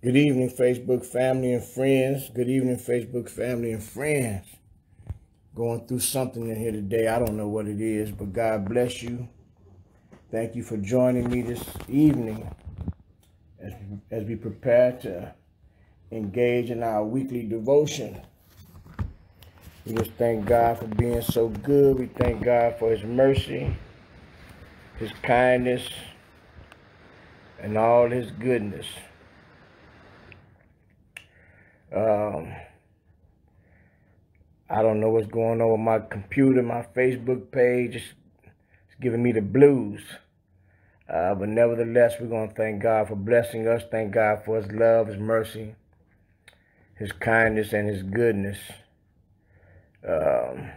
Good evening, Facebook family and friends. Good evening, Facebook family and friends. Going through something in here today. I don't know what it is, but God bless you. Thank you for joining me this evening as, as we prepare to engage in our weekly devotion. We just thank God for being so good. We thank God for his mercy, his kindness, and all his goodness. Um, I don't know what's going on with my computer, my Facebook page. It's, it's giving me the blues. Uh, but nevertheless, we're going to thank God for blessing us. Thank God for his love, his mercy, his kindness, and his goodness. Um,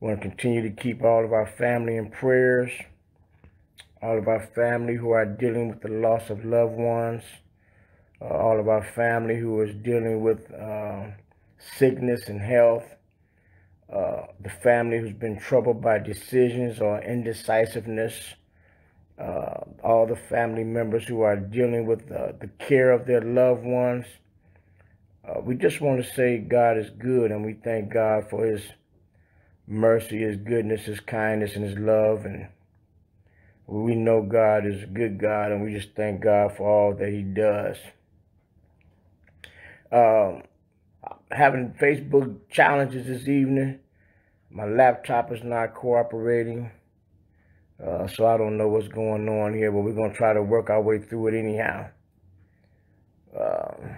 we want to continue to keep all of our family in prayers all of our family who are dealing with the loss of loved ones, uh, all of our family who is dealing with uh, sickness and health, uh, the family who's been troubled by decisions or indecisiveness, uh, all the family members who are dealing with uh, the care of their loved ones. Uh, we just want to say God is good and we thank God for his mercy, his goodness, his kindness, and his love. and we know God is a good God, and we just thank God for all that he does. Um, having Facebook challenges this evening. My laptop is not cooperating. Uh, so I don't know what's going on here, but we're going to try to work our way through it anyhow. Um,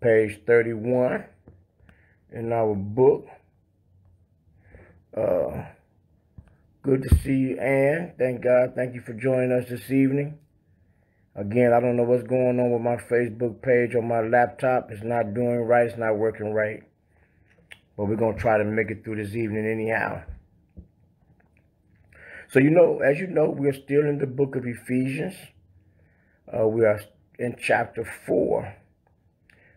page 31 in our book. Uh, good to see you, Ann. Thank God. Thank you for joining us this evening. Again, I don't know what's going on with my Facebook page or my laptop. It's not doing right. It's not working right. But we're going to try to make it through this evening anyhow. So, you know, as you know, we're still in the book of Ephesians. Uh, we are in chapter 4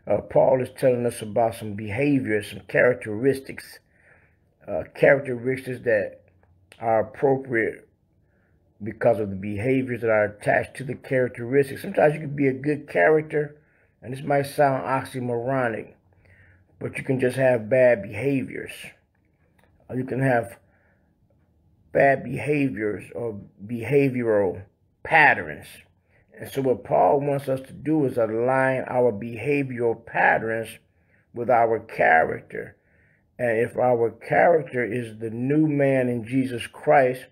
uh, Paul is telling us about some behaviors, some characteristics, uh, characteristics that are appropriate because of the behaviors that are attached to the characteristics. Sometimes you can be a good character, and this might sound oxymoronic, but you can just have bad behaviors. You can have bad behaviors or behavioral patterns. And so what Paul wants us to do is align our behavioral patterns with our character. And if our character is the new man in Jesus Christ,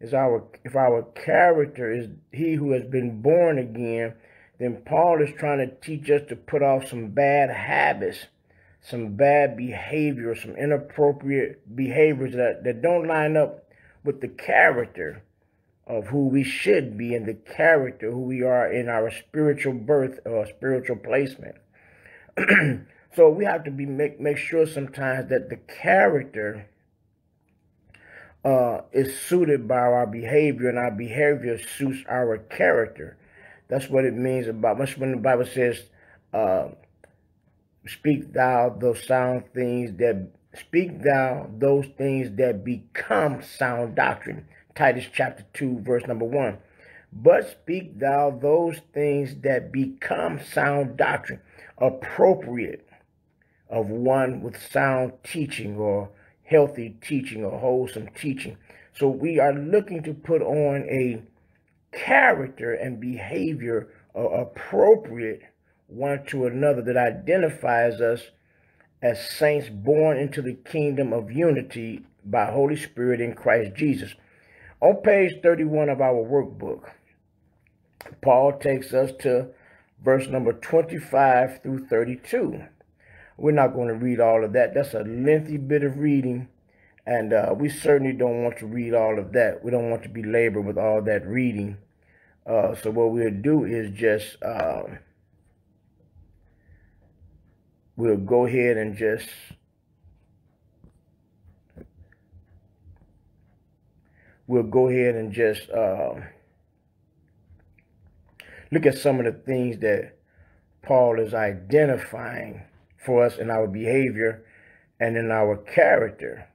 is our if our character is he who has been born again, then Paul is trying to teach us to put off some bad habits, some bad behavior, some inappropriate behaviors that, that don't line up with the character of who we should be and the character who we are in our spiritual birth or spiritual placement. so we have to be make make sure sometimes that the character uh, is suited by our behavior and our behavior suits our character. That's what it means about much when the Bible says, uh, "Speak thou those sound things that speak thou those things that become sound doctrine." Titus chapter 2, verse number 1. But speak thou those things that become sound doctrine, appropriate of one with sound teaching or healthy teaching or wholesome teaching. So we are looking to put on a character and behavior appropriate one to another that identifies us as saints born into the kingdom of unity by Holy Spirit in Christ Jesus. On page 31 of our workbook, Paul takes us to verse number 25 through 32. We're not going to read all of that. That's a lengthy bit of reading, and uh, we certainly don't want to read all of that. We don't want to be labored with all that reading. Uh, so what we'll do is just, uh, we'll go ahead and just we'll go ahead and just uh, look at some of the things that Paul is identifying for us in our behavior and in our character.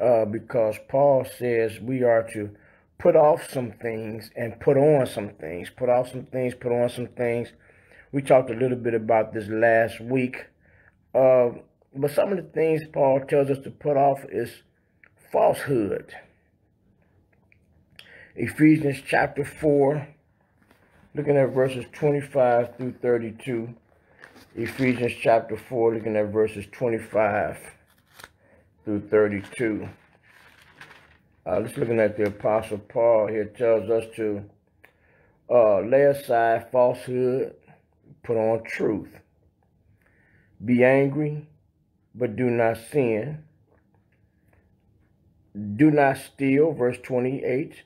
Uh, because Paul says we are to put off some things and put on some things. Put off some things, put on some things. We talked a little bit about this last week. Uh, but some of the things Paul tells us to put off is falsehood. Ephesians chapter 4, looking at verses 25 through 32. Ephesians chapter 4, looking at verses 25 through 32. Uh, let's looking at the Apostle Paul here tells us to uh, lay aside falsehood, put on truth. Be angry, but do not sin. Do not steal, verse 28.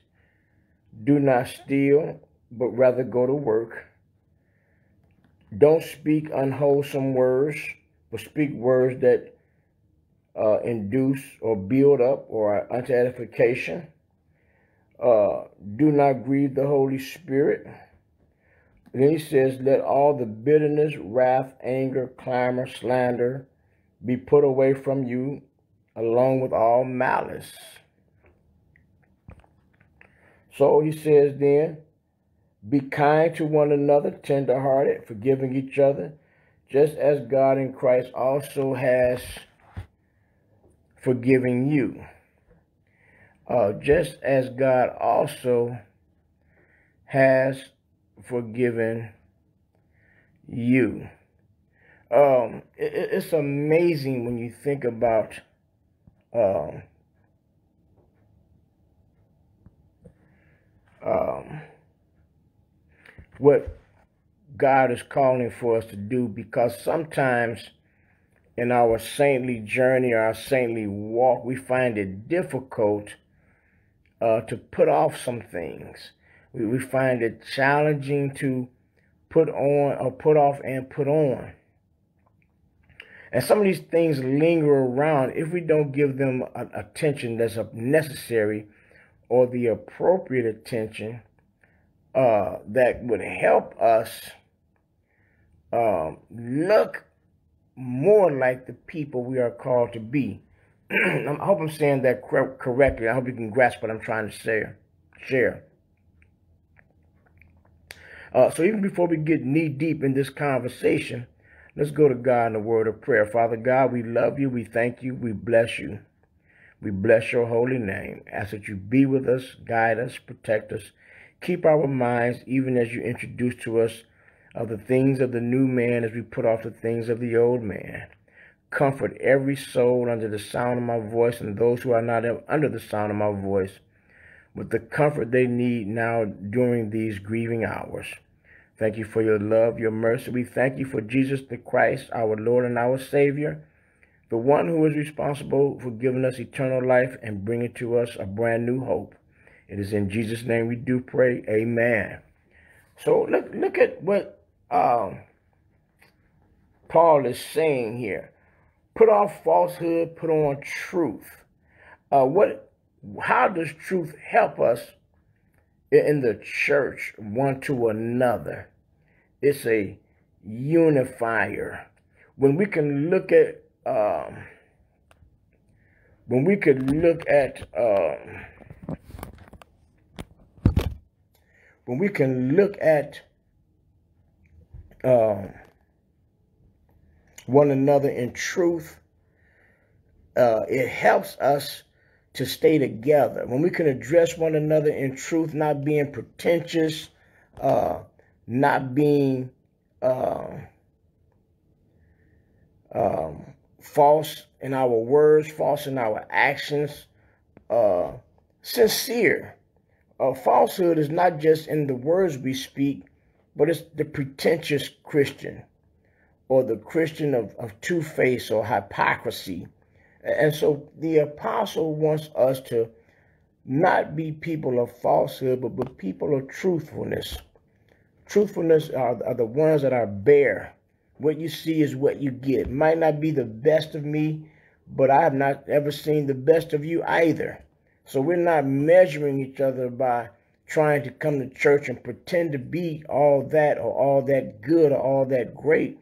Do not steal, but rather go to work. Don't speak unwholesome words, but speak words that uh, induce or build up or unto edification. Uh, do not grieve the Holy Spirit. then he says, let all the bitterness, wrath, anger, clamor, slander be put away from you, along with all malice. So he says then, be kind to one another, tenderhearted, forgiving each other, just as God in Christ also has forgiven you. Uh, just as God also has forgiven you. Um, it, it's amazing when you think about um, um, what God is calling for us to do because sometimes in our saintly journey or our saintly walk, we find it difficult uh, to put off some things. We, we find it challenging to put on or put off and put on. And some of these things linger around if we don't give them attention that's necessary or the appropriate attention uh, that would help us um, look more like the people we are called to be. I hope I'm saying that correctly. I hope you can grasp what I'm trying to say, share. Uh, so even before we get knee deep in this conversation, let's go to God in a word of prayer. Father God, we love you. We thank you. We bless you. We bless your holy name. Ask that you be with us, guide us, protect us. Keep our minds, even as you introduce to us of the things of the new man as we put off the things of the old man. Comfort every soul under the sound of my voice and those who are not under the sound of my voice with the comfort they need now during these grieving hours. Thank you for your love, your mercy. We thank you for Jesus the Christ, our Lord and our Savior, the one who is responsible for giving us eternal life and bringing to us a brand new hope. It is in Jesus' name we do pray. Amen. So look, look at what um, Paul is saying here. Put off falsehood, put on truth. Uh, what? How does truth help us in the church one to another? It's a unifier. When we can look at, um, when we could look at, um, when we can look at uh, one another in truth, uh, it helps us to stay together. When we can address one another in truth, not being pretentious, uh, not being uh, um, false in our words, false in our actions, uh, sincere. Uh, falsehood is not just in the words we speak, but it's the pretentious Christian or the Christian of, of two-face or hypocrisy. And so the apostle wants us to not be people of falsehood, but, but people of truthfulness. Truthfulness are, are the ones that are bare. What you see is what you get. Might not be the best of me, but I have not ever seen the best of you either. So we're not measuring each other by trying to come to church and pretend to be all that or all that good or all that great.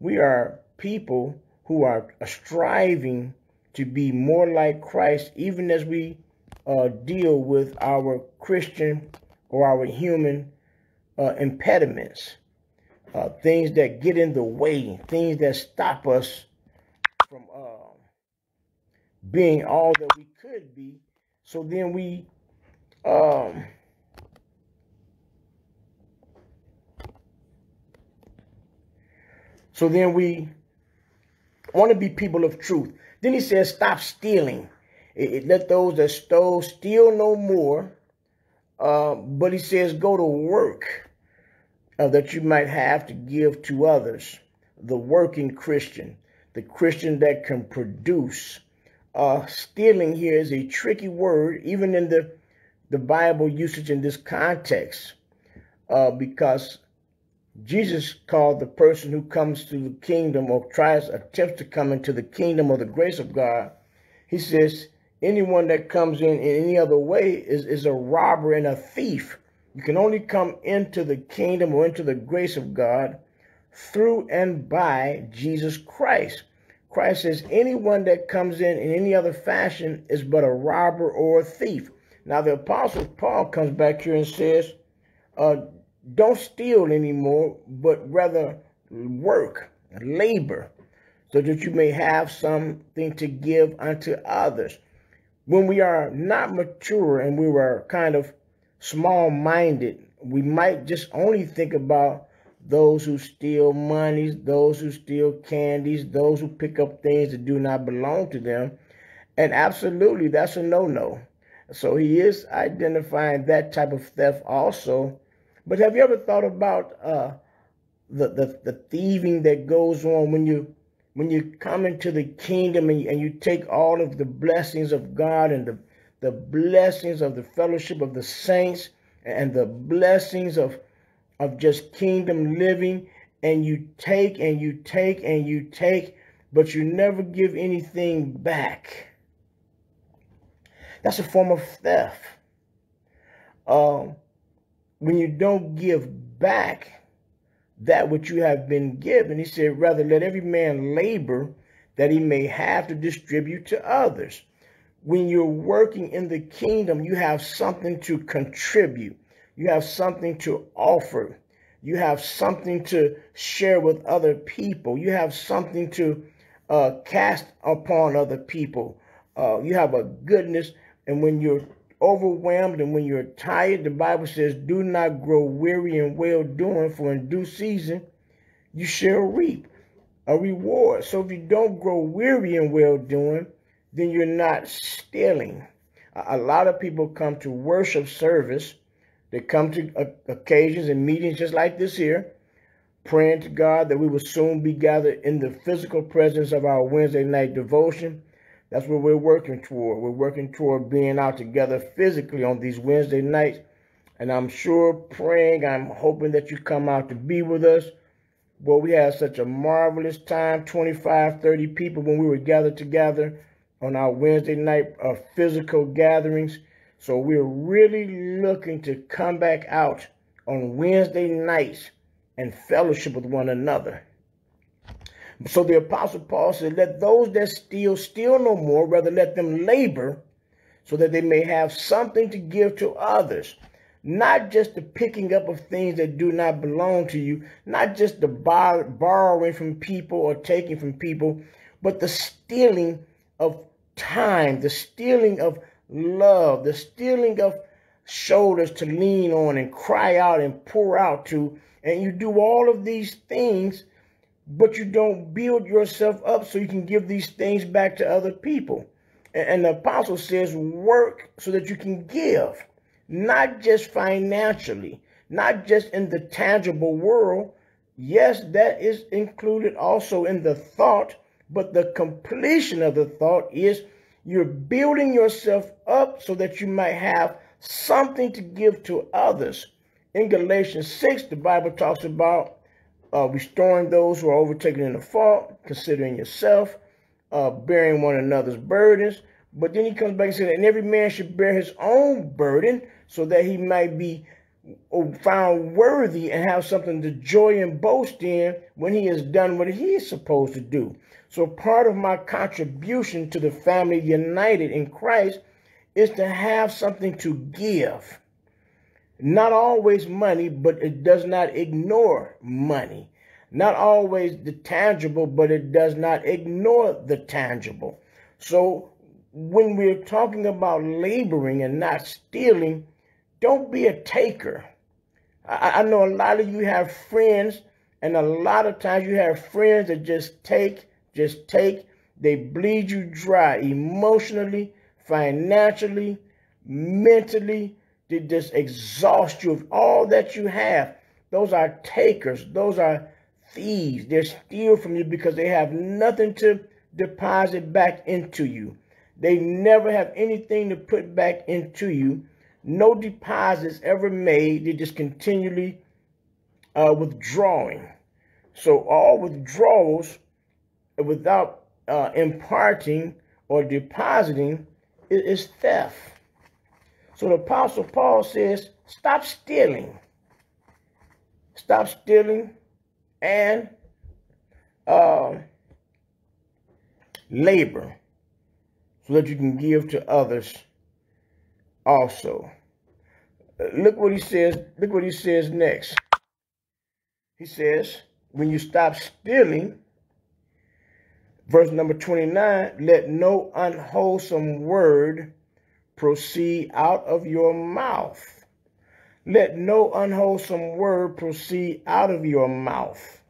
We are people who are striving to be more like Christ, even as we uh, deal with our Christian or our human uh, impediments, uh, things that get in the way, things that stop us from uh, being all that we could be. So then we um, so then we want to be people of truth. Then he says, stop stealing. It, it let those that stole steal no more. Uh, but he says, go to work uh, that you might have to give to others. The working Christian, the Christian that can produce. Uh, stealing here is a tricky word, even in the, the Bible usage in this context, uh, because Jesus called the person who comes to the kingdom or tries, attempts to come into the kingdom or the grace of God. He says, anyone that comes in in any other way is, is a robber and a thief. You can only come into the kingdom or into the grace of God through and by Jesus Christ. Christ says anyone that comes in in any other fashion is but a robber or a thief. Now the apostle Paul comes back here and says, uh, don't steal anymore, but rather work, labor, so that you may have something to give unto others. When we are not mature and we were kind of small minded, we might just only think about those who steal monies, those who steal candies, those who pick up things that do not belong to them. And absolutely, that's a no no. So he is identifying that type of theft also but have you ever thought about uh, the, the the thieving that goes on when you when you come into the kingdom and you, and you take all of the blessings of God and the the blessings of the fellowship of the saints and the blessings of of just kingdom living. And you take and you take and you take but you never give anything back. That's a form of theft. Um when you don't give back that which you have been given, he said, rather let every man labor that he may have to distribute to others. When you're working in the kingdom, you have something to contribute. You have something to offer. You have something to share with other people. You have something to uh, cast upon other people. Uh, you have a goodness. And when you're overwhelmed and when you're tired, the Bible says, do not grow weary in well doing, for in due season you shall reap a reward. So if you don't grow weary in well doing, then you're not stealing. A lot of people come to worship service. They come to uh, occasions and meetings just like this here, praying to God that we will soon be gathered in the physical presence of our Wednesday night devotion that's what we're working toward. We're working toward being out together physically on these Wednesday nights. And I'm sure praying, I'm hoping that you come out to be with us. Boy, we had such a marvelous time, 25, 30 people when we were gathered together on our Wednesday night uh, physical gatherings. So we're really looking to come back out on Wednesday nights and fellowship with one another. So the Apostle Paul said, Let those that steal steal no more, rather let them labor so that they may have something to give to others. Not just the picking up of things that do not belong to you, not just the borrowing from people or taking from people, but the stealing of time, the stealing of love, the stealing of shoulders to lean on and cry out and pour out to. And you do all of these things but you don't build yourself up so you can give these things back to other people. And the apostle says, work so that you can give, not just financially, not just in the tangible world. Yes, that is included also in the thought, but the completion of the thought is you're building yourself up so that you might have something to give to others. In Galatians 6, the Bible talks about uh, restoring those who are overtaken in the fault, considering yourself, uh, bearing one another's burdens. But then he comes back and says, and every man should bear his own burden so that he might be found worthy and have something to joy and boast in when he has done what he is supposed to do. So part of my contribution to the family united in Christ is to have something to give. Not always money, but it does not ignore money. Not always the tangible, but it does not ignore the tangible. So when we're talking about laboring and not stealing, don't be a taker. I, I know a lot of you have friends, and a lot of times you have friends that just take, just take. They bleed you dry emotionally, financially, mentally. They just exhaust you of all that you have. Those are takers. Those are thieves. They steal from you because they have nothing to deposit back into you. They never have anything to put back into you no deposits ever made. They're just continually uh, withdrawing. So all withdrawals without uh, imparting or depositing is, is theft. So the Apostle Paul says, stop stealing. Stop stealing and uh, labor so that you can give to others also. Look what he says. Look what he says next. He says, when you stop stealing, verse number 29, let no unwholesome word proceed out of your mouth. Let no unwholesome word proceed out of your mouth.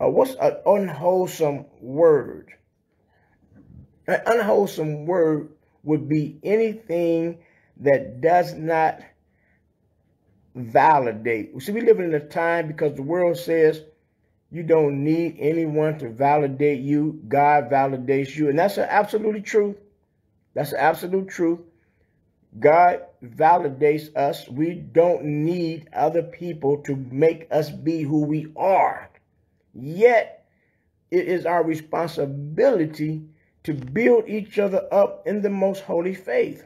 Uh, what's an unwholesome word? An unwholesome word would be anything that does not validate. See, we live in a time because the world says you don't need anyone to validate you. God validates you. And that's an absolutely truth. That's absolute truth. God validates us. We don't need other people to make us be who we are. Yet, it is our responsibility to build each other up in the most holy faith.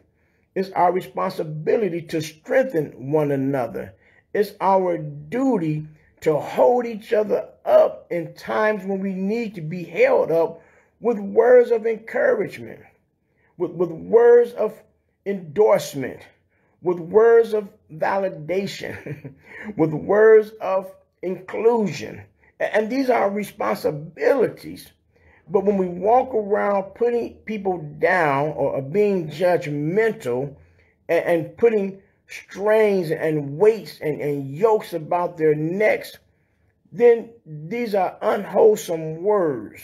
It's our responsibility to strengthen one another. It's our duty to hold each other up in times when we need to be held up with words of encouragement, with, with words of endorsement, with words of validation, with words of inclusion. And these are responsibilities but when we walk around putting people down or being judgmental and, and putting strains and weights and, and yokes about their necks, then these are unwholesome words.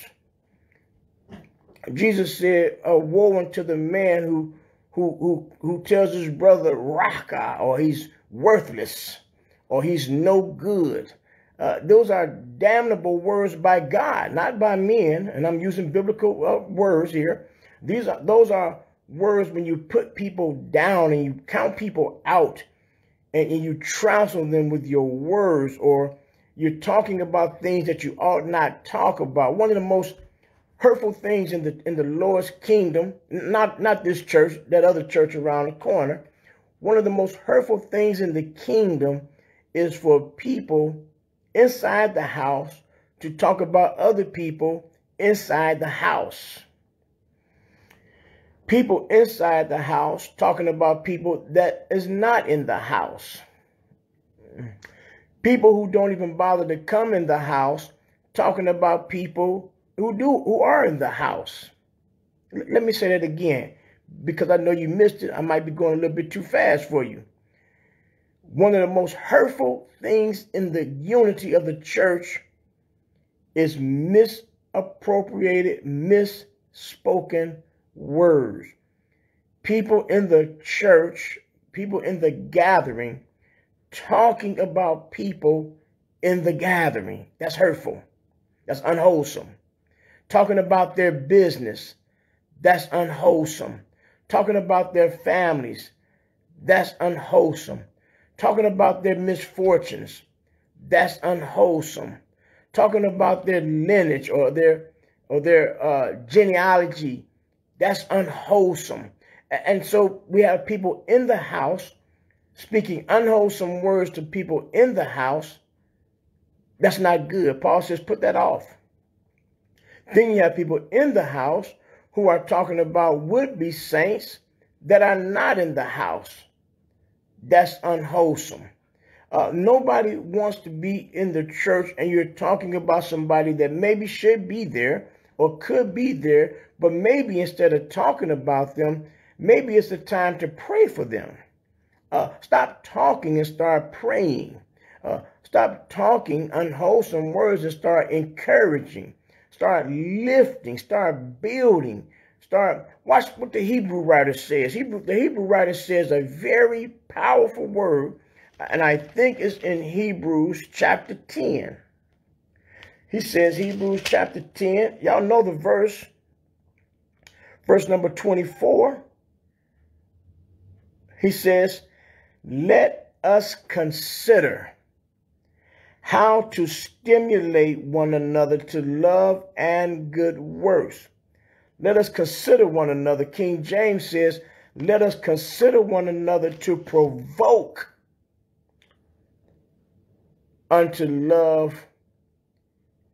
Jesus said, oh, woe unto the man who, who, who, who tells his brother raca or he's worthless or he's no good uh, those are damnable words by God, not by men. And I'm using biblical uh, words here. These are those are words when you put people down and you count people out and, and you trounsel them with your words or you're talking about things that you ought not talk about. One of the most hurtful things in the in the Lord's kingdom, not not this church, that other church around the corner. One of the most hurtful things in the kingdom is for people inside the house to talk about other people inside the house. People inside the house talking about people that is not in the house. People who don't even bother to come in the house talking about people who do who are in the house. Let me say that again because I know you missed it. I might be going a little bit too fast for you. One of the most hurtful things in the unity of the church is misappropriated, misspoken words. People in the church, people in the gathering, talking about people in the gathering. That's hurtful. That's unwholesome. Talking about their business. That's unwholesome. Talking about their families. That's unwholesome talking about their misfortunes. That's unwholesome. Talking about their lineage or their or their uh, genealogy. That's unwholesome. And so we have people in the house speaking unwholesome words to people in the house, that's not good. Paul says, put that off. Then you have people in the house who are talking about would be saints that are not in the house. That's unwholesome. Uh, nobody wants to be in the church and you're talking about somebody that maybe should be there or could be there, but maybe instead of talking about them, maybe it's the time to pray for them. Uh, stop talking and start praying. Uh, stop talking unwholesome words and start encouraging. Start lifting. Start building. Start. Watch what the Hebrew writer says. Hebrew, the Hebrew writer says a very powerful word, and I think it's in Hebrews chapter 10. He says, Hebrews chapter 10. Y'all know the verse. Verse number 24. He says, let us consider how to stimulate one another to love and good works. Let us consider one another. King James says, let us consider one another to provoke unto love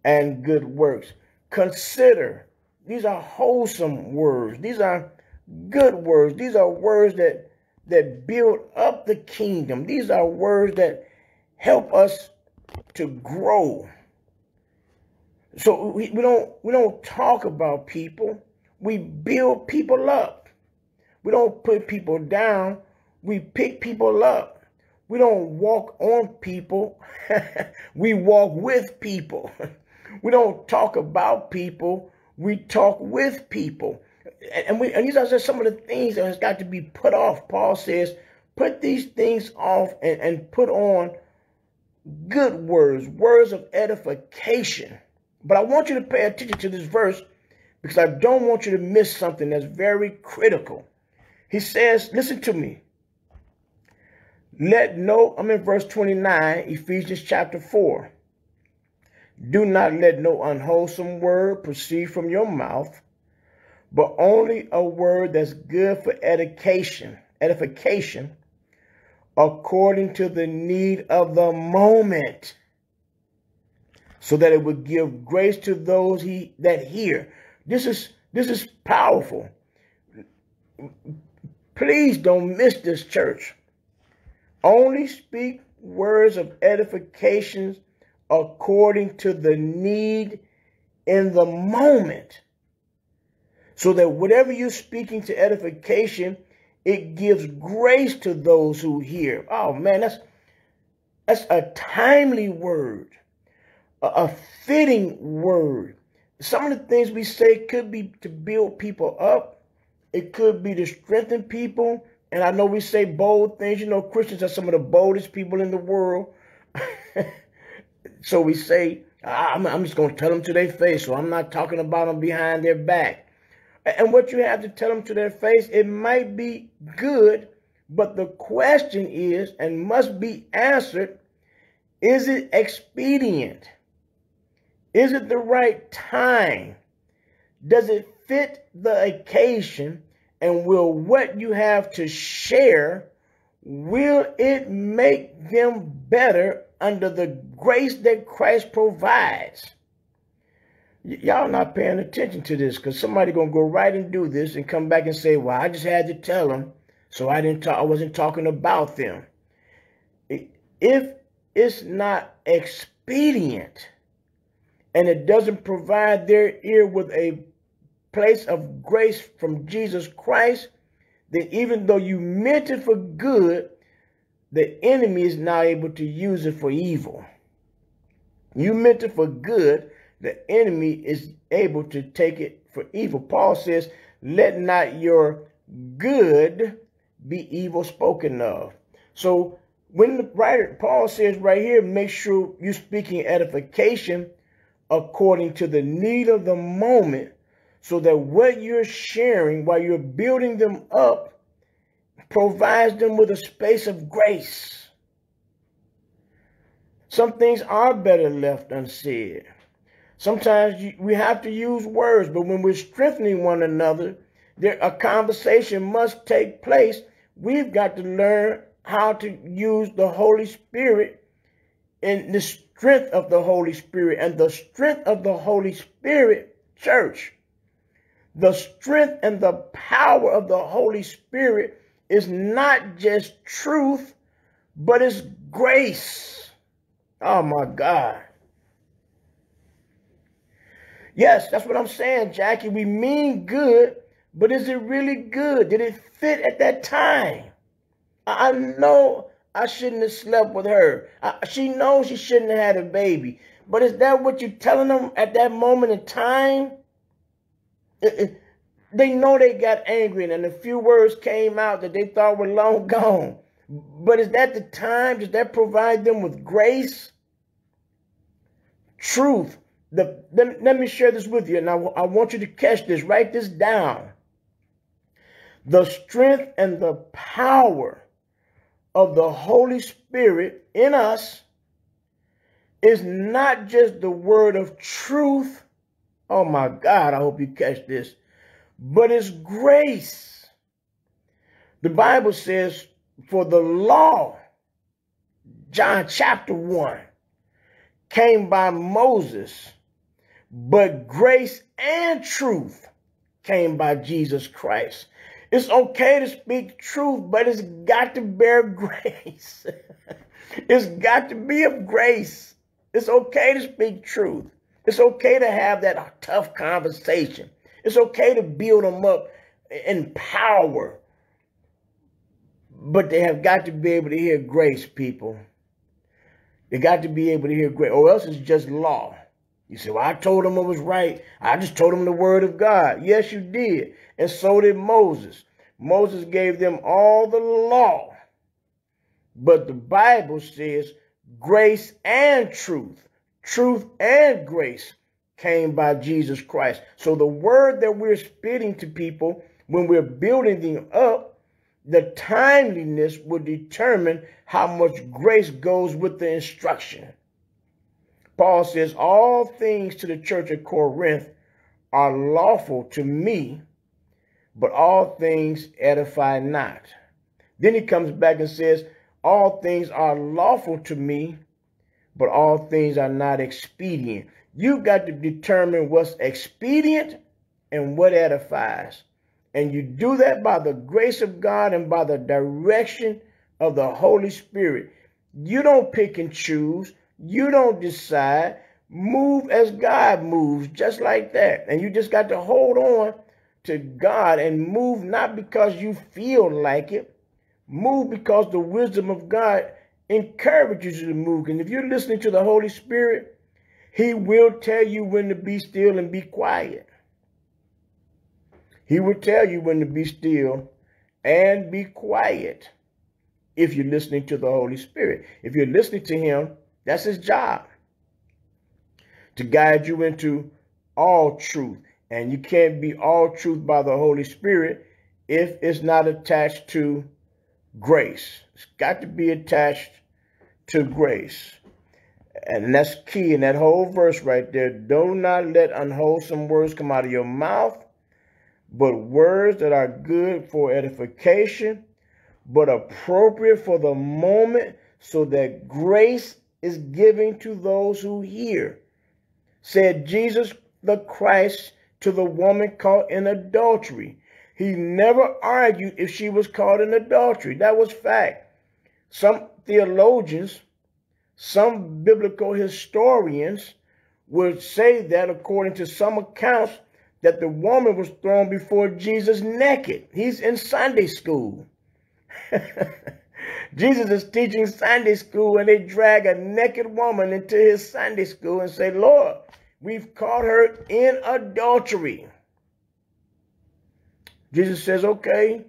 and good works. Consider. These are wholesome words. These are good words. These are words that that build up the kingdom. These are words that help us to grow. So we, we don't we don't talk about people. We build people up. We don't put people down. We pick people up. We don't walk on people. we walk with people. we don't talk about people. We talk with people and, we, and these are just some of the things that has got to be put off. Paul says, put these things off and, and put on good words, words of edification. But I want you to pay attention to this verse because I don't want you to miss something that's very critical. He says, listen to me. Let no, I'm in verse 29, Ephesians chapter 4. Do not let no unwholesome word proceed from your mouth, but only a word that's good for edification, edification, according to the need of the moment, so that it would give grace to those he that hear. This is this is powerful. Please don't miss this church. Only speak words of edification according to the need in the moment so that whatever you're speaking to edification, it gives grace to those who hear. Oh man, that's that's a timely word, a, a fitting word. Some of the things we say could be to build people up. It could be to strengthen people. And I know we say bold things. You know, Christians are some of the boldest people in the world. so we say, I'm, I'm just going to tell them to their face. So I'm not talking about them behind their back. And what you have to tell them to their face, it might be good, but the question is, and must be answered, is it expedient? Is it the right time? Does it fit the occasion? And will what you have to share, will it make them better under the grace that Christ provides? y'all not paying attention to this because somebody gonna go right and do this and come back and say, "Well, I just had to tell them, so I didn't talk. I wasn't talking about them." If it's not expedient and it doesn't provide their ear with a place of grace from Jesus Christ, then even though you meant it for good, the enemy is now able to use it for evil. You meant it for good, the enemy is able to take it for evil. Paul says, let not your good be evil spoken of. So when the writer, Paul says right here, make sure you're speaking edification according to the need of the moment so that what you're sharing while you're building them up provides them with a space of grace. Some things are better left unsaid. Sometimes we have to use words, but when we're strengthening one another, there a conversation must take place. We've got to learn how to use the Holy Spirit and the strength of the Holy Spirit. And the strength of the Holy Spirit, church, the strength and the power of the Holy Spirit is not just truth, but it's grace. Oh my God. Yes, that's what I'm saying, Jackie. We mean good, but is it really good? Did it fit at that time? I know I shouldn't have slept with her. I, she knows she shouldn't have had a baby. But is that what you're telling them at that moment in time? It, it, they know they got angry and a few words came out that they thought were long gone. But is that the time? Does that provide them with grace? Truth. The, let, let me share this with you, and I, I want you to catch this. Write this down. The strength and the power of the Holy Spirit in us is not just the word of truth. Oh my God, I hope you catch this. But it's grace. The Bible says, for the law, John chapter 1, came by Moses, but grace and truth came by Jesus Christ. It's okay to speak truth, but it's got to bear grace. it's got to be of grace. It's okay to speak truth. It's okay to have that tough conversation. It's okay to build them up in power. But they have got to be able to hear grace, people. They got to be able to hear grace, or else it's just law. You say, well, I told them it was right. I just told them the word of God. Yes, you did and so did Moses. Moses gave them all the law. But the Bible says grace and truth, truth and grace came by Jesus Christ. So the word that we're spitting to people when we're building them up, the timeliness will determine how much grace goes with the instruction. Paul says, All things to the church of Corinth are lawful to me, but all things edify not. Then he comes back and says, All things are lawful to me, but all things are not expedient. You've got to determine what's expedient and what edifies. And you do that by the grace of God and by the direction of the Holy Spirit. You don't pick and choose. You don't decide. Move as God moves, just like that. And you just got to hold on to God and move not because you feel like it, move because the wisdom of God encourages you to move. And if you're listening to the Holy Spirit, he will tell you when to be still and be quiet. He will tell you when to be still and be quiet if you're listening to the Holy Spirit. If you're listening to him, that's his job to guide you into all truth. And you can't be all truth by the Holy Spirit if it's not attached to grace. It's got to be attached to grace. And that's key in that whole verse right there. Do not let unwholesome words come out of your mouth, but words that are good for edification, but appropriate for the moment, so that grace is given to those who hear. Said Jesus the Christ to the woman caught in adultery. He never argued if she was caught in adultery. That was fact. Some theologians, some biblical historians would say that according to some accounts that the woman was thrown before Jesus naked. He's in Sunday school. Jesus is teaching Sunday school and they drag a naked woman into his Sunday school and say, Lord, We've caught her in adultery. Jesus says, okay,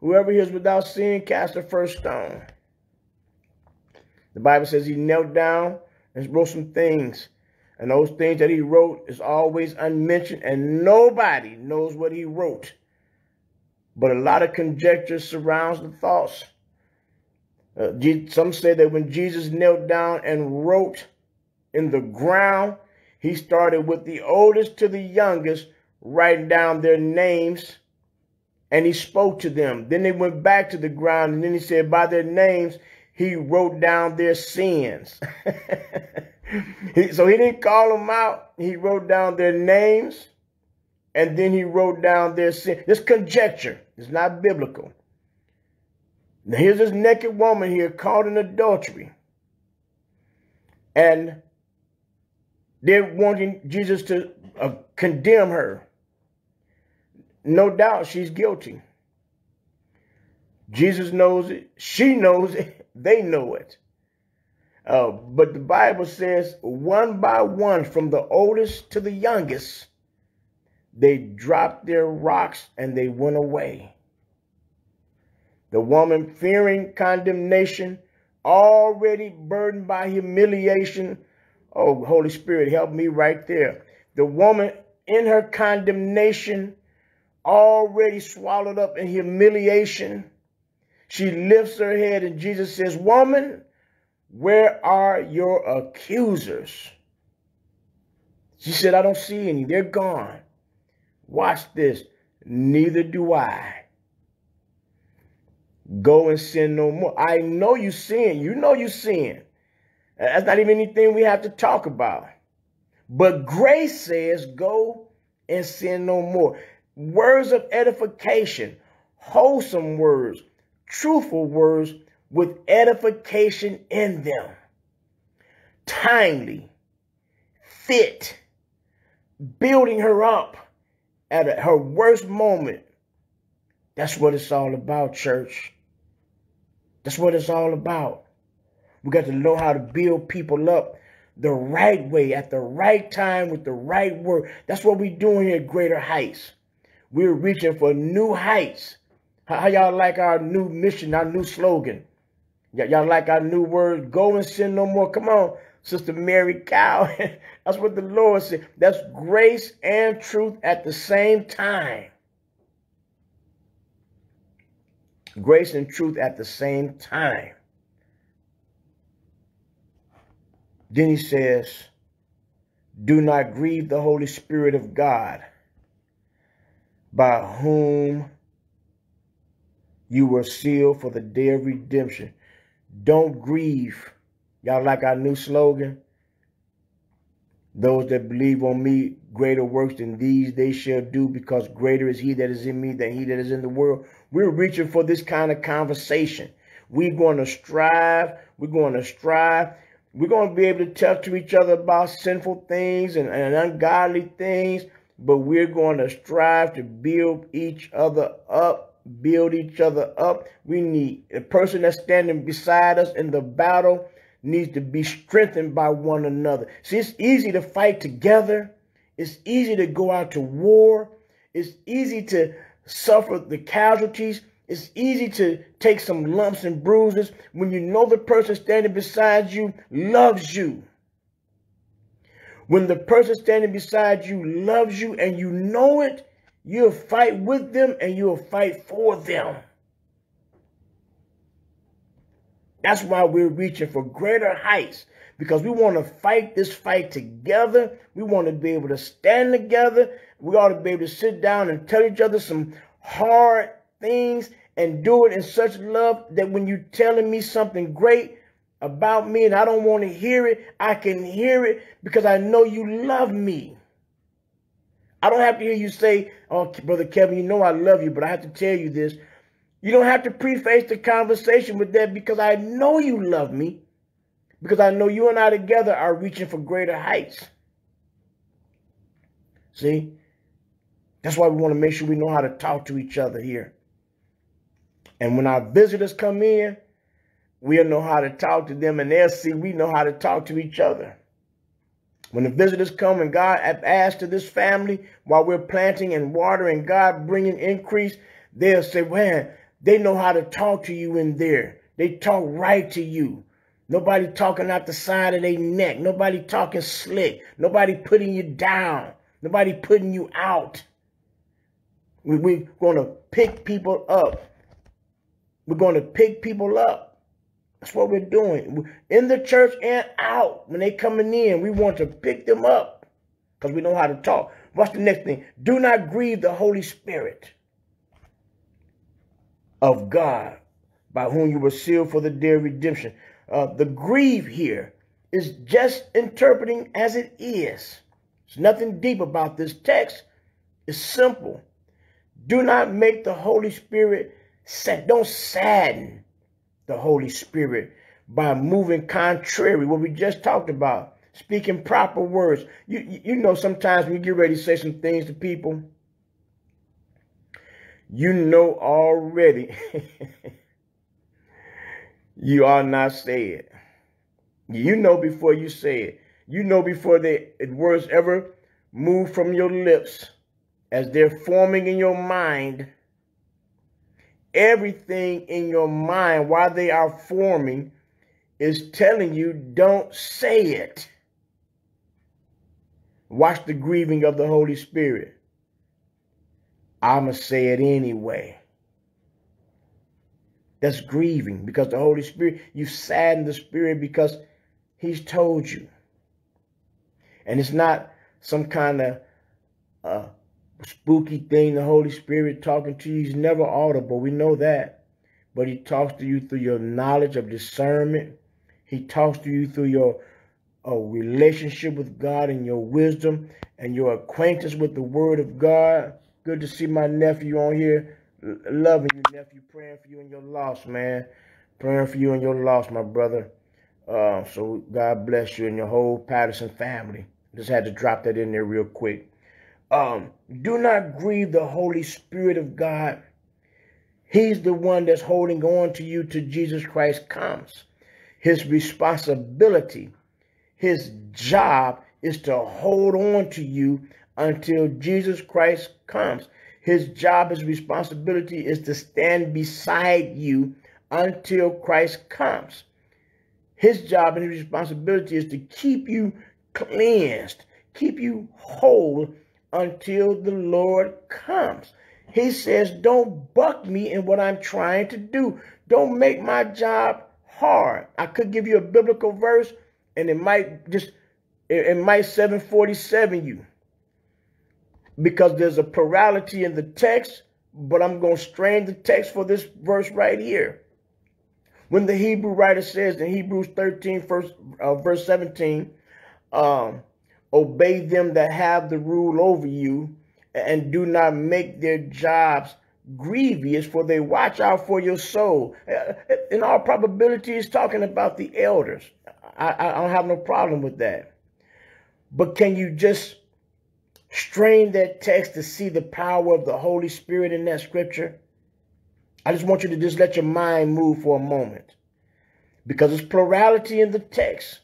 whoever is without sin, cast the first stone. The Bible says he knelt down and wrote some things. And those things that he wrote is always unmentioned, and nobody knows what he wrote. But a lot of conjecture surrounds the thoughts. Uh, some say that when Jesus knelt down and wrote in the ground, he started with the oldest to the youngest, writing down their names and he spoke to them. Then they went back to the ground, and then he said, By their names, he wrote down their sins. so he didn't call them out. He wrote down their names, and then he wrote down their sin. This conjecture. It's not biblical. Now here's this naked woman here caught in adultery. And they're wanting Jesus to uh, condemn her. No doubt she's guilty. Jesus knows it. She knows it. They know it. Uh, but the Bible says one by one, from the oldest to the youngest, they dropped their rocks and they went away. The woman, fearing condemnation, already burdened by humiliation. Oh, Holy Spirit, help me right there. The woman, in her condemnation, already swallowed up in humiliation. She lifts her head and Jesus says, Woman, where are your accusers? She said, I don't see any. They're gone. Watch this. Neither do I. Go and sin no more. I know you sin. You know you sin. That's not even anything we have to talk about. But grace says, go and sin no more. Words of edification, wholesome words, truthful words with edification in them. Timely, fit, building her up at her worst moment. That's what it's all about, church. That's what it's all about. We got to know how to build people up the right way at the right time with the right word. That's what we're doing here at Greater Heights. We're reaching for new heights. How, y'all like our new mission, our new slogan? Y'all like our new word, go and sin no more. Come on, Sister Mary Cowan. That's what the Lord said. That's grace and truth at the same time. Grace and truth at the same time. Then he says, do not grieve the Holy Spirit of God, by whom you were sealed for the day of redemption. Don't grieve. Y'all like our new slogan? Those that believe on me, greater works than these they shall do, because greater is he that is in me than he that is in the world. We're reaching for this kind of conversation. We're going to strive. We're going to strive. We're going to be able to talk to each other about sinful things and, and ungodly things, but we're going to strive to build each other up build each other up. We need a person that's standing beside us in the battle needs to be strengthened by one another. See, it's easy to fight together. It's easy to go out to war. It's easy to suffer the casualties. It's easy to take some lumps and bruises when you know the person standing beside you loves you. When the person standing beside you loves you and you know it, You'll fight with them and you'll fight for them. That's why we're reaching for greater heights because we want to fight this fight together. We want to be able to stand together. We ought to be able to sit down and tell each other some hard things and do it in such love that when you're telling me something great about me and I don't want to hear it, I can hear it because I know you love me. I don't have to hear you say, oh, Brother Kevyn, you know I love you, but I have to tell you this. You don't have to preface the conversation with that because I know you love me. Because I know you and I together are reaching for greater heights. See? That's why we want to make sure we know how to talk to each other here. And when our visitors come in, we'll know how to talk to them and they'll see we know how to talk to each other. When the visitors come and God adds to this family while we're planting and watering, God bringing increase, they'll say, man, they know how to talk to you in there. They talk right to you. Nobody talking out the side of their neck. Nobody talking slick. Nobody putting you down. Nobody putting you out. We, we're going to pick people up. We're going to pick people up. That's what we're doing. In the church and out. When they coming in, we want to pick them up because we know how to talk. What's the next thing? Do not grieve the Holy Spirit. of God, by whom you were sealed for the day of redemption. Uh, the grieve here is just interpreting as it is. There's nothing deep about this text. It's simple. Do not make the Holy Spirit sad. Don't sadden the Holy Spirit by moving contrary, what we just talked about, speaking proper words. You, you know, sometimes when you get ready to say some things to people, you know already you are not say it. You know before you say it. You know before the words ever move from your lips as they're forming in your mind. Everything in your mind while they are forming is telling you don't say it. Watch the grieving of the Holy Spirit. I'm going to say it anyway. That's grieving because the Holy Spirit, you sadden the Spirit because He's told you. And it's not some kind of uh, spooky thing, the Holy Spirit talking to you. He's never audible. We know that. But He talks to you through your knowledge of discernment he talks to you through your uh, relationship with God and your wisdom and your acquaintance with the Word of God. Good to see my nephew on here. Loving you, nephew. Praying for you and your loss, man. Praying for you and your loss, my brother. Uh, so God bless you and your whole Patterson family. Just had to drop that in there real quick. Um, do not grieve the Holy Spirit of God. He's the one that's holding on to you till Jesus Christ comes his responsibility, his job is to hold on to you until Jesus Christ comes. His job, his responsibility is to stand beside you until Christ comes. His job and his responsibility is to keep you cleansed, keep you whole until the Lord comes. He says, don't buck me in what I'm trying to do. Don't make my job hard. I could give you a biblical verse and it might just, it, it might 747 you because there's a plurality in the text, but I'm going to strain the text for this verse right here. When the Hebrew writer says in Hebrews 13, first, uh, verse 17, um, obey them that have the rule over you and do not make their jobs grievous, for they watch out for your soul. Uh, in all probability, he's talking about the elders. I, I don't have no problem with that. But can you just strain that text to see the power of the Holy Spirit in that scripture? I just want you to just let your mind move for a moment. Because it's plurality in the text.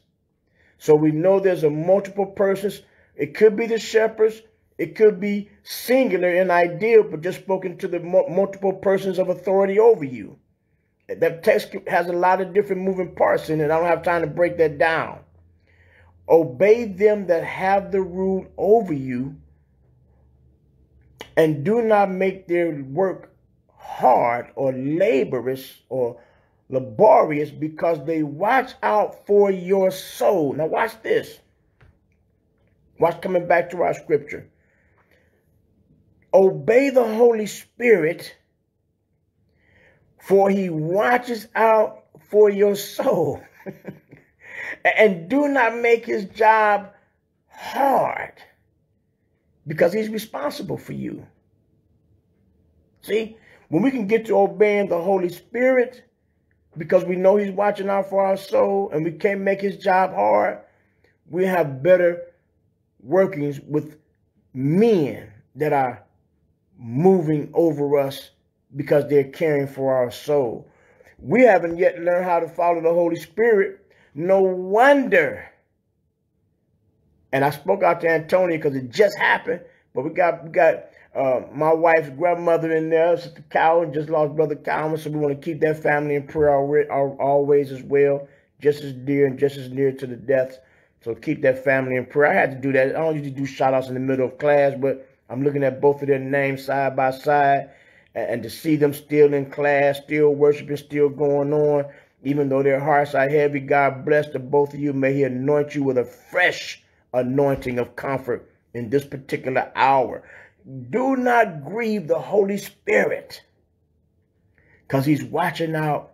So we know there's a multiple persons. It could be the shepherds. It could be singular and ideal, but just spoken to the multiple persons of authority over you. That text has a lot of different moving parts in it. I don't have time to break that down. Obey them that have the rule over you, and do not make their work hard or laborious or laborious because they watch out for your soul. Now watch this. Watch coming back to our scripture obey the Holy Spirit, for he watches out for your soul. and do not make his job hard because he's responsible for you. See, when we can get to obeying the Holy Spirit because we know he's watching out for our soul and we can't make his job hard, we have better workings with men that are moving over us because they're caring for our soul. We haven't yet learned how to follow the Holy Spirit. No wonder. And I spoke out to Antonio because it just happened. But we got we got uh, my wife's grandmother in there, Sister Cowan, just lost Brother Cowan. So we want to keep that family in prayer always as well, just as dear and just as near to the deaths. So keep that family in prayer. I had to do that. I don't usually do shout outs in the middle of class, but I'm looking at both of their names side by side and to see them still in class, still worshiping, still going on, even though their hearts are heavy. God bless the both of you. May he anoint you with a fresh anointing of comfort in this particular hour. Do not grieve the Holy Spirit. because he's watching out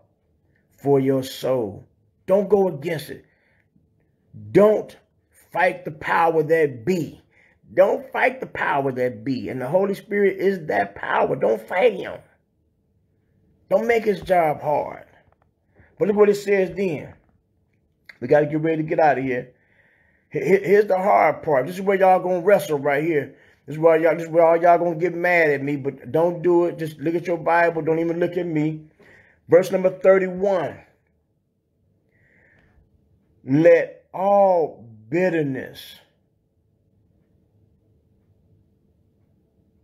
for your soul. Don't go against it. Don't fight the power that be. Don't fight the power that be. And the Holy Spirit is that power. Don't fight him. Don't make his job hard. But look what it says then. We got to get ready to get out of here. Here's the hard part. This is where y'all gonna wrestle right here. This is where y'all. This is where all y'all gonna get mad at me. But don't do it. Just look at your Bible. Don't even look at me. Verse number thirty-one. Let all bitterness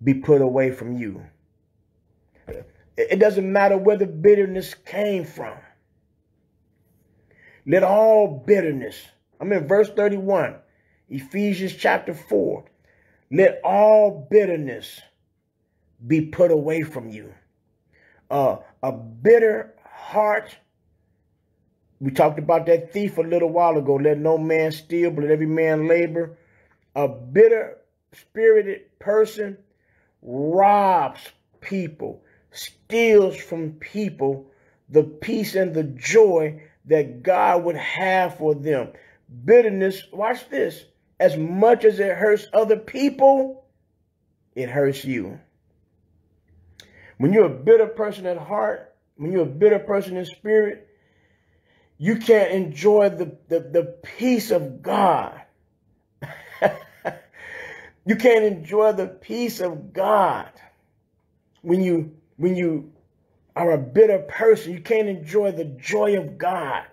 be put away from you. It doesn't matter where the bitterness came from. Let all bitterness, I'm in verse 31, Ephesians chapter 4. Let all bitterness be put away from you. Uh, a bitter heart. We talked about that thief a little while ago. Let no man steal, but let every man labor. A bitter spirited person robs people, steals from people the peace and the joy that God would have for them. Bitterness, watch this, as much as it hurts other people, it hurts you. When you're a bitter person at heart, when you're a bitter person in spirit, you can't enjoy the, the, the peace of God. you can't enjoy the peace of God when you when you are a bitter person, you can't enjoy the joy of God.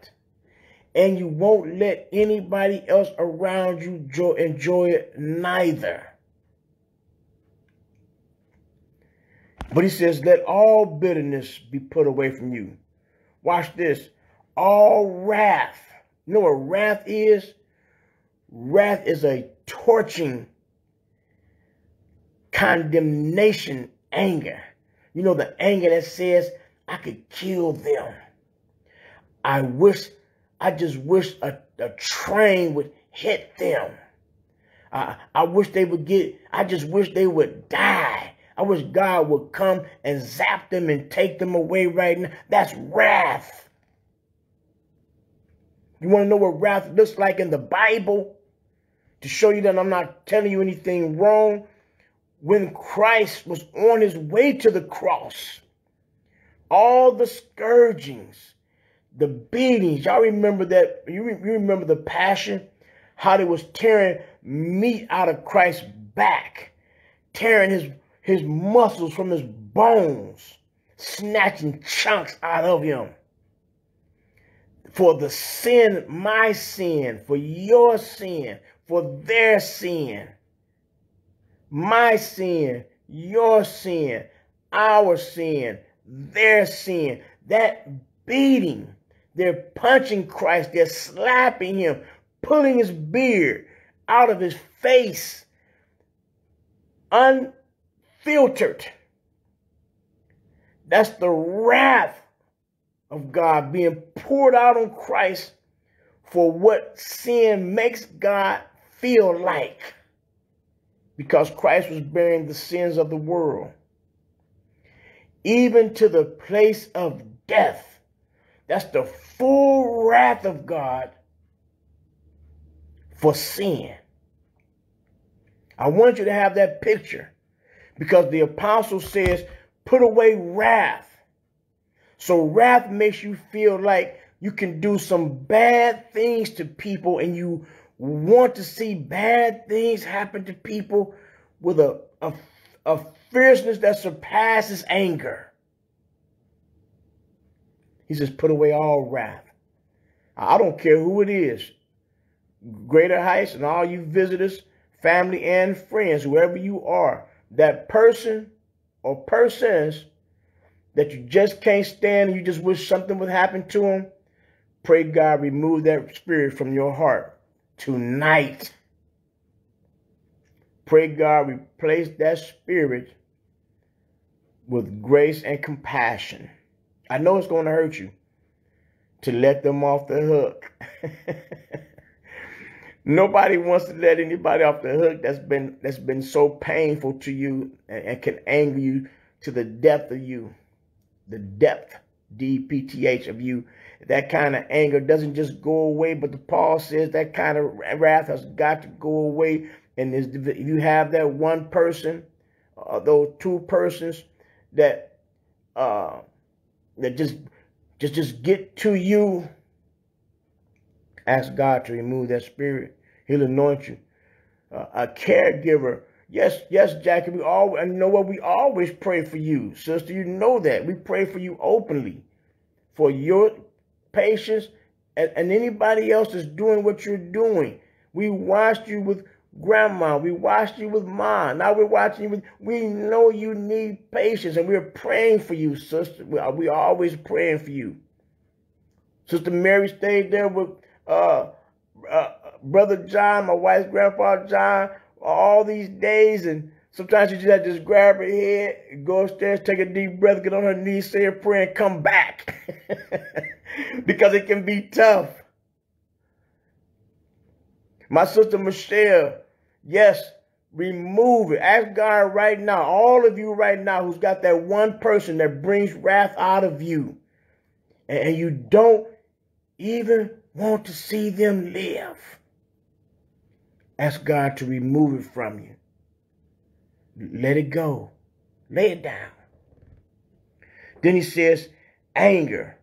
And you won't let anybody else around you enjoy it neither. But he says, let all bitterness be put away from you. Watch this. All wrath. You know what wrath is? Wrath is a torching condemnation anger. You know, the anger that says, I could kill them. I wish, I just wish a, a train would hit them. I, I wish they would get, I just wish they would die. I wish God would come and zap them and take them away right now. That's wrath. You want to know what wrath looks like in the Bible? To show you that I'm not telling you anything wrong when Christ was on his way to the cross, all the scourgings, the beatings, y'all remember that, you, re you remember the passion, how they was tearing meat out of Christ's back, tearing his, his muscles from his bones, snatching chunks out of him. For the sin, my sin, for your sin, for their sin my sin, your sin, our sin, their sin, that beating, they're punching Christ, they're slapping him, pulling his beard out of his face, unfiltered. That's the wrath of God being poured out on Christ for what sin makes God feel like because Christ was bearing the sins of the world, even to the place of death. That's the full wrath of God for sin. I want you to have that picture because the apostle says, put away wrath. So wrath makes you feel like you can do some bad things to people and you want to see bad things happen to people with a, a, a fierceness that surpasses anger. He says, put away all wrath. I don't care who it is. Greater Heights and all you visitors, family and friends, whoever you are, that person or persons that you just can't stand and you just wish something would happen to them, pray God remove that spirit from your heart tonight. Pray God replace that spirit with grace and compassion. I know it's going to hurt you to let them off the hook. Nobody wants to let anybody off the hook that's been that's been so painful to you and, and can anger you to the depth of you. the depth, D-P-T-H of you. That kind of anger doesn't just go away, but the Paul says that kind of wrath has got to go away. And if you have that one person, uh, those two persons that uh, that just just just get to you, ask God to remove that spirit. He'll anoint you. Uh, a caregiver Yes, yes, Jackie. We all and you know what? We always pray for you, sister. You know that. We pray for you openly. For your patience and, and anybody else that's doing what you're doing. We watched you with grandma. We watched you with mom. Now we're watching you with we know you need patience and we're praying for you, sister. We are, we are always praying for you. Sister Mary stayed there with uh, uh, Brother John, my wife's grandfather John all these days and sometimes you just have to just grab her head, go upstairs, take a deep breath, get on her knees, say a prayer, and come back. because it can be tough. My sister Michelle, yes, remove it. Ask God right now, all of you right now who's got that one person that brings wrath out of you, and you don't even want to see them live. Ask God to remove it from you. Let it go. Lay it down. Then he says, anger,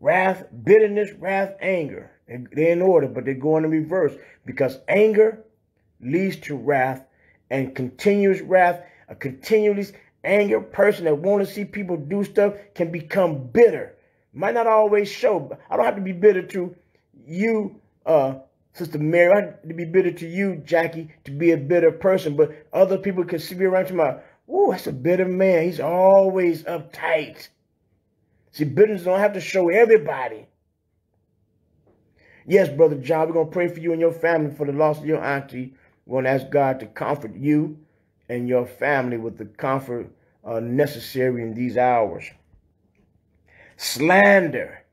wrath, bitterness, wrath, anger. They're in order, but they're going in reverse because anger leads to wrath and continuous wrath, a continuous anger person that want to see people do stuff can become bitter. Might not always show. I don't have to be bitter to you, uh, Sister Mary, I have to be bitter to you, Jackie, to be a bitter person, but other people can see me around to my, oh, that's a bitter man. He's always uptight. See, bitterness don't have to show everybody. Yes, Brother John, we're going to pray for you and your family for the loss of your auntie. We're going to ask God to comfort you and your family with the comfort uh, necessary in these hours. Slander.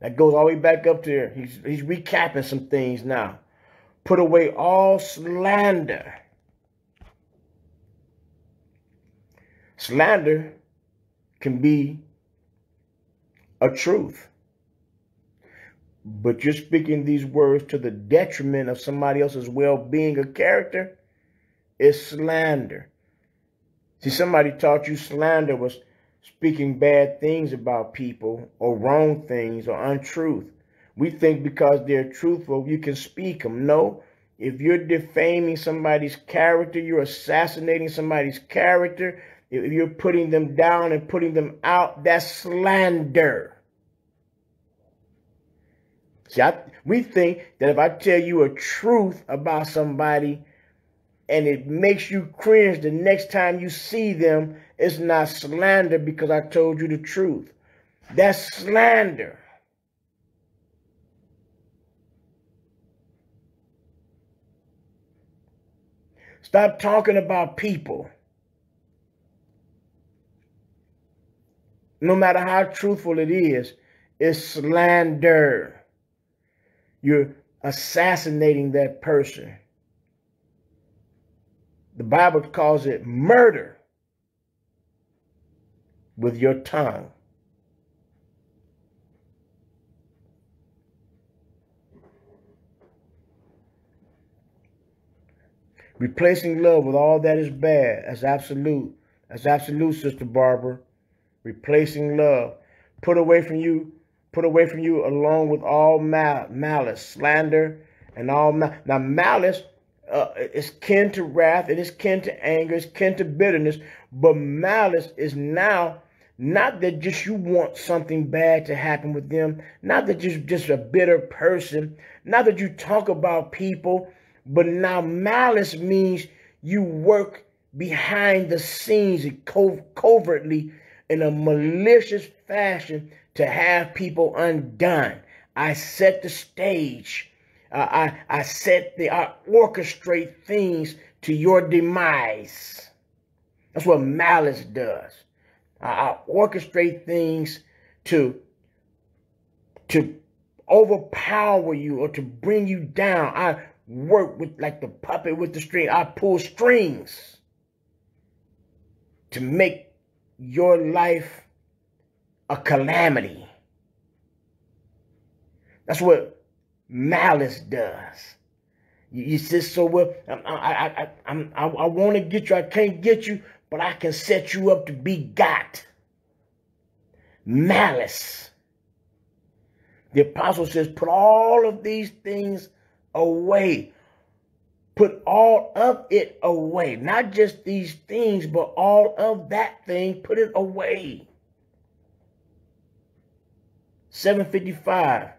That goes all the way back up there. He's, he's recapping some things now. Put away all slander. Slander can be a truth. But you're speaking these words to the detriment of somebody else's well-being or character. is slander. See, somebody taught you slander was speaking bad things about people or wrong things or untruth. We think because they're truthful, you can speak them. No, if you're defaming somebody's character, you're assassinating somebody's character, if you're putting them down and putting them out, that's slander. See, I, we think that if I tell you a truth about somebody and it makes you cringe the next time you see them, it's not slander because I told you the truth. That's slander. Stop talking about people. No matter how truthful it is, it's slander. You're assassinating that person. The Bible calls it murder with your tongue. Replacing love with all that is bad. That's absolute. That's absolute, Sister Barbara. Replacing love. Put away from you, put away from you along with all mal malice, slander, and all now malice uh, is kin to wrath, it is kin to anger, it's kin to bitterness, but malice is now not that just you want something bad to happen with them, not that you're just a bitter person, not that you talk about people, but now malice means you work behind the scenes co covertly in a malicious fashion to have people undone. I set the stage. Uh, I, I set the, I orchestrate things to your demise. That's what malice does. I orchestrate things to to overpower you or to bring you down. I work with like the puppet with the string. I pull strings to make your life a calamity. That's what malice does. You, you sit so well. I, I, I, I, I, I want to get you. I can't get you, but I can set you up to be got. Malice. The apostle says, put all of these things away. Put all of it away. Not just these things, but all of that thing, put it away. 755.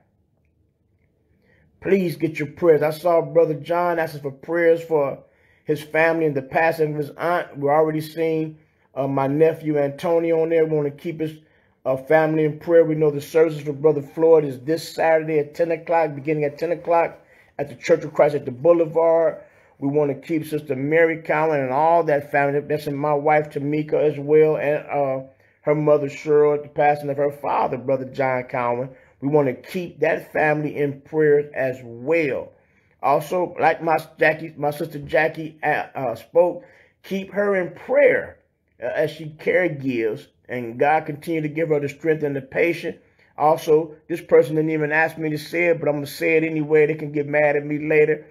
Please get your prayers. I saw Brother John asking for prayers for his family and the passing of his aunt. We're already seeing uh, my nephew Antonio on there. We want to keep his uh, family in prayer. We know the service for Brother Floyd is this Saturday at 10 o'clock, beginning at 10 o'clock at the Church of Christ at the Boulevard. We want to keep Sister Mary Cowan and all that family. That's in my wife Tamika as well, and uh, her mother Cheryl, at the passing of her father, Brother John Cowan. We want to keep that family in prayer as well. Also, like my Jackie, my sister Jackie uh, uh, spoke, keep her in prayer uh, as she caregives, and God continue to give her the strength and the patience. Also, this person didn't even ask me to say it, but I'm gonna say it anyway. They can get mad at me later.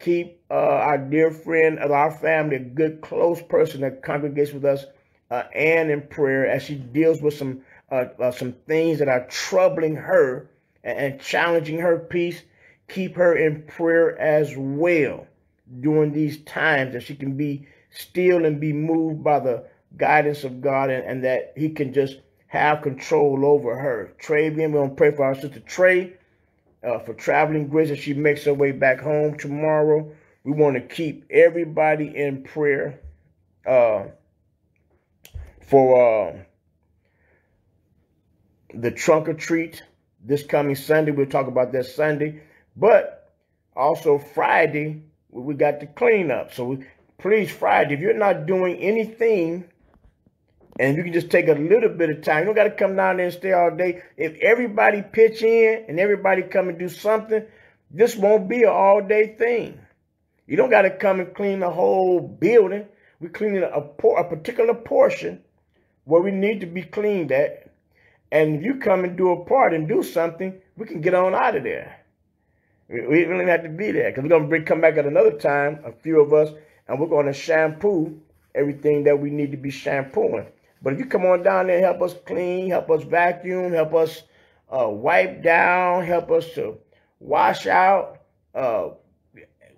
Keep uh, our dear friend of our family, a good close person that congregates with us, uh, and in prayer as she deals with some uh, uh, some things that are troubling her and, and challenging her peace. Keep her in prayer as well during these times that she can be still and be moved by the guidance of God and, and that he can just have control over her. Trey, we're going to pray for our sister Trey uh, for traveling grace as she makes her way back home tomorrow. We want to keep everybody in prayer uh, for uh, the trunk or treat this coming Sunday. We'll talk about that Sunday. But also Friday, we got the cleanup. So we, please, Friday, if you're not doing anything, and you can just take a little bit of time, you don't got to come down there and stay all day. If everybody pitch in and everybody come and do something, this won't be an all-day thing. You don't got to come and clean the whole building. We're cleaning a, a particular portion where we need to be cleaned at and if you come and do a part and do something, we can get on out of there. We don't even have to be there because we're going to come back at another time, a few of us, and we're going to shampoo everything that we need to be shampooing. But if you come on down there, help us clean, help us vacuum, help us uh, wipe down, help us to wash out, uh,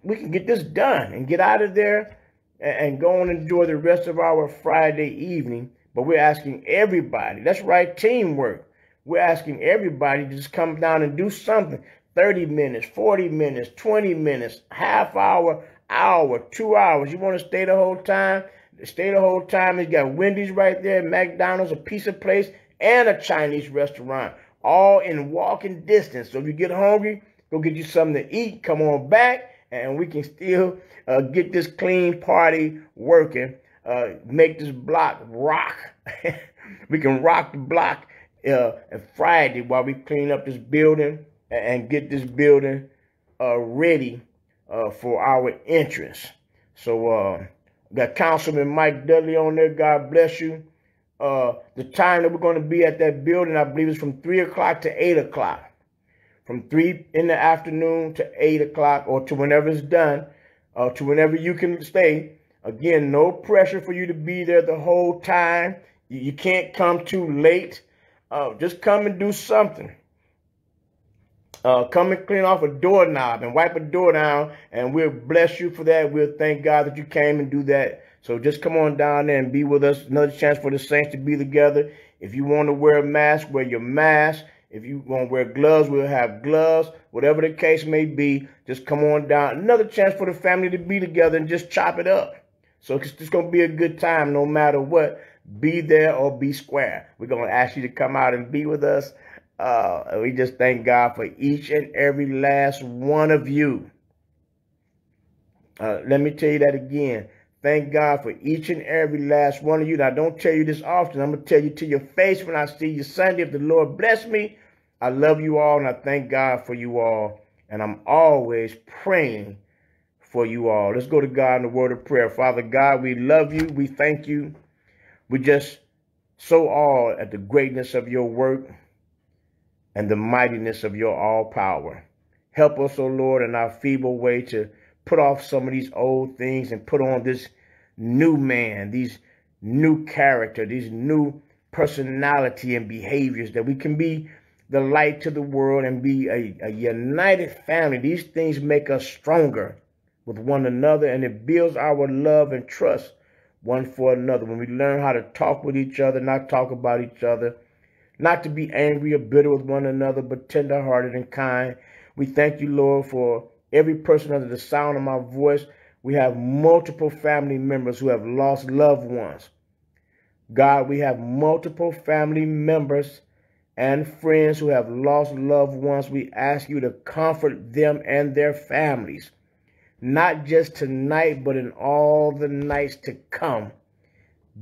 we can get this done and get out of there and, and go and enjoy the rest of our Friday evening but we're asking everybody, that's right, teamwork. We're asking everybody to just come down and do something. 30 minutes, 40 minutes, 20 minutes, half hour, hour, two hours. You want to stay the whole time? Stay the whole time. You got Wendy's right there, McDonald's, a pizza place, and a Chinese restaurant, all in walking distance. So if you get hungry, go get you something to eat, come on back, and we can still uh, get this clean party working uh, make this block rock. we can rock the block uh, Friday while we clean up this building and get this building uh, ready uh, for our entrance. So uh, got Councilman Mike Dudley on there. God bless you. Uh, the time that we're going to be at that building, I believe, is from 3 o'clock to 8 o'clock. From 3 in the afternoon to 8 o'clock or to whenever it's done, uh, to whenever you can stay. Again, no pressure for you to be there the whole time. You, can't come too late. Uh, just come and do something. Uh, come and clean off a doorknob and wipe a door down, and we'll bless you for that. We'll thank God that you came and do that. So just come on down there and be with us. Another chance for the saints to be together. If you want to wear a mask, wear your mask. If you want to wear gloves, we'll have gloves. Whatever the case may be, just come on down. Another chance for the family to be together and just chop it up. So it's just going to be a good time no matter what. Be there or be square. We're going to ask you to come out and be with us. Uh, we just thank God for each and every last one of you. Uh, let me tell you that again. Thank God for each and every last one of you. Now, I don't tell you this often. I'm going to tell you to your face when I see you Sunday. If the Lord bless me, I love you all and I thank God for you all. And I'm always praying for you all. Let's go to God in the word of prayer. Father God, we love you. We thank you. We just so all at the greatness of your work and the mightiness of your all power. Help us, O Lord, in our feeble way to put off some of these old things and put on this new man, these new character, these new personality and behaviors that we can be the light to the world and be a, a united family. These things make us stronger with one another and it builds our love and trust one for another. When we learn how to talk with each other, not talk about each other, not to be angry or bitter with one another, but tenderhearted and kind. We thank you, Lord, for every person under the sound of my voice. We have multiple family members who have lost loved ones. God, we have multiple family members and friends who have lost loved ones. We ask you to comfort them and their families, not just tonight, but in all the nights to come.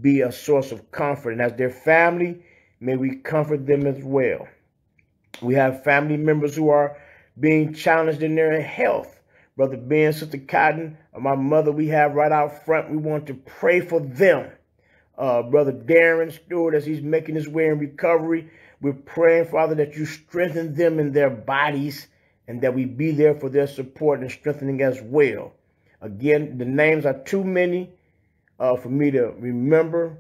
Be a source of comfort. And as their family, may we comfort them as well. We have family members who are being challenged in their health. Brother Ben, Sister Cotton, my mother, we have right out front. We want to pray for them. Uh, Brother Darren Stewart, as he's making his way in recovery, we're praying, Father, that you strengthen them in their bodies and that we be there for their support and strengthening as well. Again, the names are too many uh, for me to remember,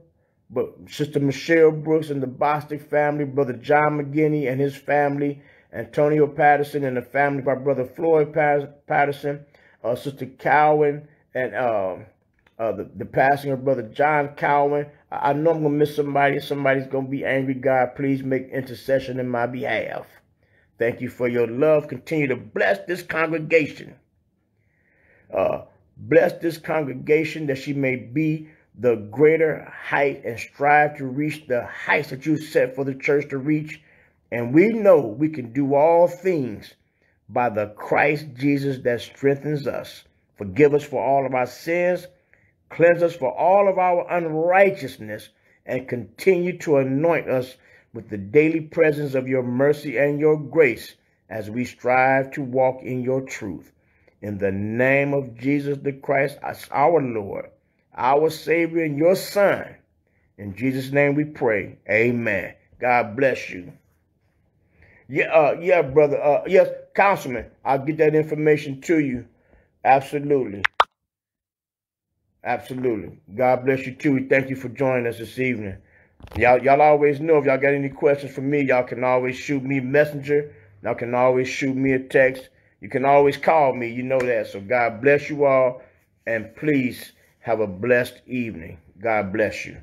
but Sister Michelle Brooks and the Bostic family, Brother John McGinney and his family, Antonio Patterson and the family by Brother Floyd Patterson, uh, Sister Cowan, and uh, uh, the, the passing of Brother John Cowan. I, I know I'm going to miss somebody. Somebody's going to be angry. God, please make intercession in my behalf. Thank you for your love. Continue to bless this congregation. Uh, bless this congregation that she may be the greater height and strive to reach the heights that you set for the church to reach. And we know we can do all things by the Christ Jesus that strengthens us. Forgive us for all of our sins. Cleanse us for all of our unrighteousness. And continue to anoint us with the daily presence of your mercy and your grace as we strive to walk in your truth. In the name of Jesus the Christ, our Lord our Savior and your Son. In Jesus' name we pray. Amen. God bless you. Yeah, uh, yeah, brother. Uh, yes, councilman. I'll get that information to you. Absolutely. Absolutely. God bless you too. Thank you for joining us this evening. Y'all, y'all always know if y'all got any questions for me, y'all can always shoot me messenger. Y'all can always shoot me a text. You can always call me. You know that. So God bless you all. And please have a blessed evening. God bless you.